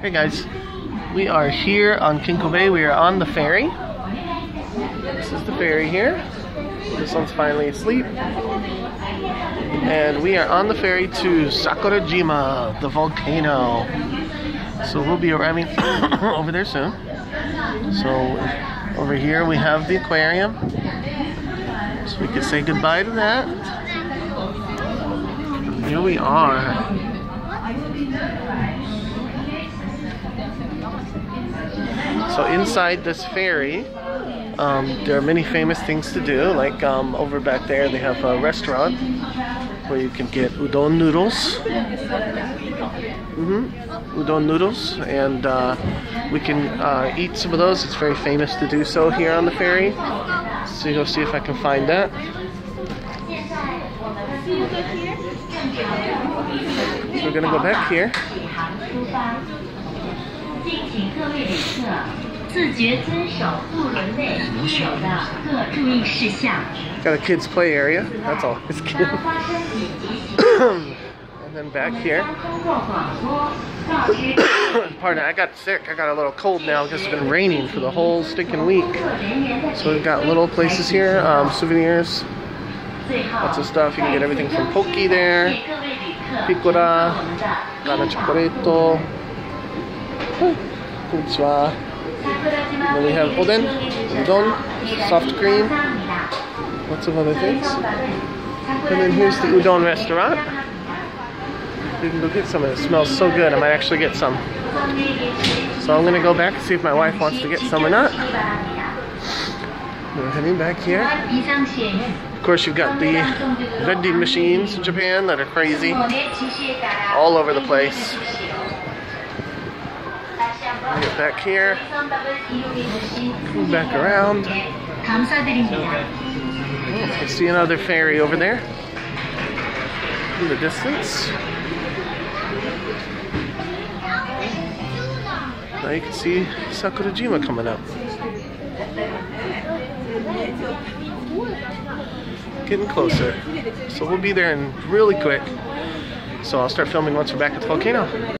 Hey guys, we are here on Kinko Bay. We are on the ferry. This is the ferry here. This one's finally asleep. And we are on the ferry to Sakurajima, the volcano. So we'll be arriving over there soon. So over here we have the aquarium. So we can say goodbye to that. Here we are. So inside this ferry, um, there are many famous things to do. Like um, over back there, they have a restaurant where you can get udon noodles. Mm-hmm. Udon noodles, and uh, we can uh, eat some of those. It's very famous to do so here on the ferry. So you go see if I can find that. So we're gonna go back here. 请各位旅客自觉遵守渡轮内应有的各注意事项。Got a kids play area. That's all. It's kids. and then back here. Pardon, I got sick. I got a little cold now because it's been raining for the whole stinking week. So we've got little places here, um, souvenirs, lots of stuff. You can get everything from Poke there, Piccola, Ghana Chocoreto 旅客 Piccola, 我们的 Gana Chocoreto. Konnichiwa. Then we have oden, udon, soft cream, lots of other things. And then here's the udon restaurant. You can go get some of it. It smells so good. I might actually get some. So I'm gonna go back and see if my wife wants to get some or not. We're heading back here. 一张显示 Of course, you've got the vending machines in Japan that are crazy, 我们其实大家 all over the place. Get back here. Come back around. Oh, I see another ferry over there in the distance. Now you can see Sakurajima coming up. Getting closer. So we'll be there in really quick. So I'll start filming once we're back at the volcano.